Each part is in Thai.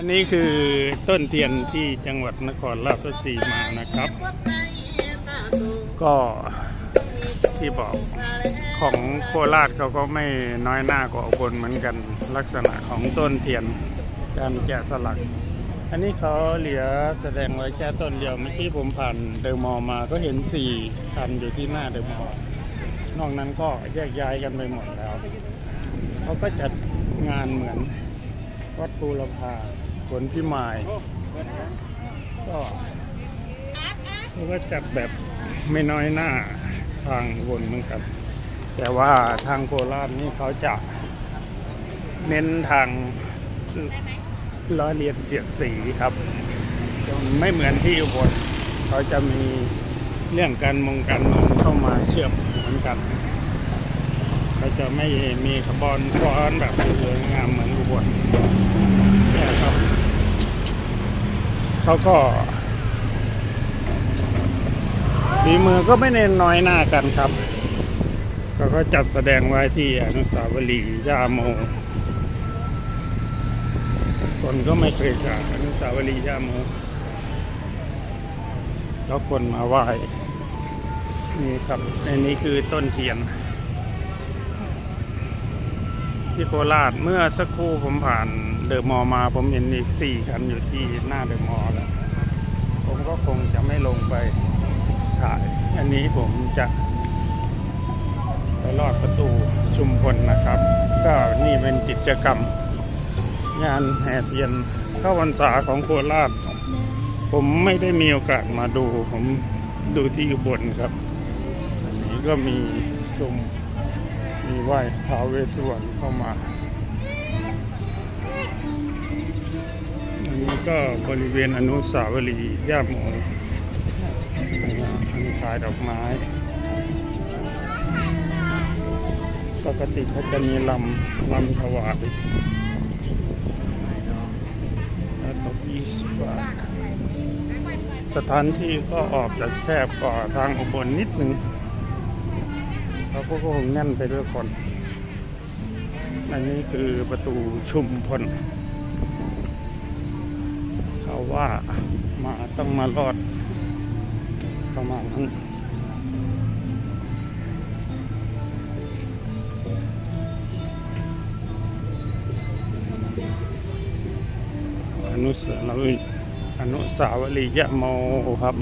อันนี้คือต้นเทียนที่จังหวัดนครราชสีมานะครับ ก็ที่บอกของโคราชเขาก็ไม่น้อยหน้ากว่าอุบลเหมือนกันลักษณะของต้นเทียนการแกะสลัก อันนี้เขาเหลือแสดงไว้แค่ต้นเดียวเมื่อกี้ผมผ่านเดอมอลมาก็เห็นสี่คันอยู่ที่หน้าเดอมอลนอกนั้นก็แยกย้ายกันไปหมดแล้ว เขาก็จัดงานเหมือน วัดภูลภาผลพิมายก็ก็จัดแบบไม่น้อยหน้าทางวนเหมือนกัน แต่ว่าทางโคราชนี่เขาจะเน้นทางล้อเลียนเสียดสีครับ ไม่เหมือนที่อุบลเขาจะมีเรื่องการมงการมองเข้ามาเชื่อมเหมือนกัน จะไม่มีขบวนฟ้อนแบบสวยงามเหมือนอุบลเนี่ยครับเขาก็ฝีมือก็ไม่เน้นน้อยหน้ากันครับเขาก็จัดแสดงไว้ที่อนุสาวรีย์ย่าโม คนก็ไม่เคยขาดอนุสาวรีย์ย่าโมแล้วคนมาไหว้นี่ครับอันนี้คือต้นเทียน ที่โคราชเมื่อสักครู่ผมผ่านเดอะมอมาผมเห็นอีกสี่คันอยู่ที่หน้าเดอะมอแล้วผมก็คงจะไม่ลงไปถ่าย อันนี้ผมจะไปลอดประตูชุมพลนะครับ ก็นี่เป็นกิจกรรม งานแห่เทียนเข้าพรรษาของโคราชผมไม่ได้มีโอกาสมาดู ผมดูที่อุบลครับ อันนี้ก็มีชม มีไหว้ท้าวเวสสวรรณเข้ามาอันนี้ก็บริเวณอนุสาวรีย์ย่าโมอันนี้ขายดอกไม้ ปกติเขาจะมีลำลำถวายแล้วตกยี่สิบบาทสถานที่ก็ออกจากแคบกว่าทางอุบลนิดนึง ก็คงแน่นไปด้วยคน อันนี้คือประตูชุมพล เขาว่ามาต้องมารอดประมาณนั้นอนุสาวรีย์อนุสาวรีย์ยะโมครับ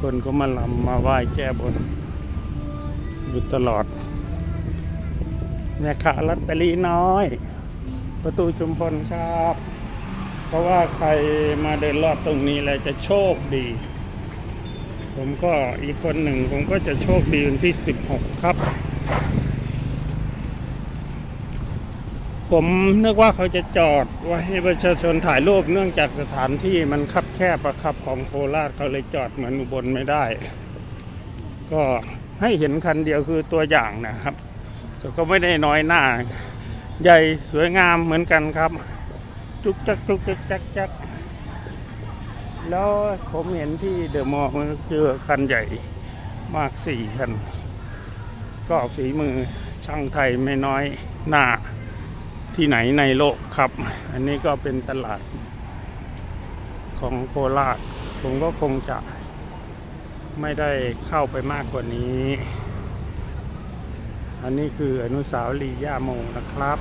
คนก็มาลำมาไหว้แก้บน อยู่ตลอดแม่ค้าลอตเตอรี่น้อย ประตูชุมพลครับ เพราะว่าใครมาเดินรอดตรงนี้แล้วจะโชคดี ผมก็อีกคนหนึ่งผมก็จะโชคดีวันที่ 16 ครับ ผมนึกว่าเขาจะจอดไว้ให้ประชาชนถ่ายรูปเนื่องจากสถานที่มันคับแคบประครับของโคราชเขาเลยจอดเหมือนอุบลไม่ได้ ก็ ให้เห็นคันเดียวคือตัวอย่างนะครับแต่ก็ไม่ได้น้อยหน้า ใหญ่สวยงามเหมือนกันครับ จุกจักจุกจักจักจักแล้วผมเห็นที่เดอะมอลล์มันคือคันใหญ่มากสี่คัน ก็ฝีมือช่างไทยไม่น้อยหน้าที่ไหนในโลกครับ อันนี้ก็เป็นตลาดของโคราชผมก็คงจะ ไม่ได้เข้าไปมากกว่านี้ อันนี้คืออนุสาวรีย์ย่าโมนะครับ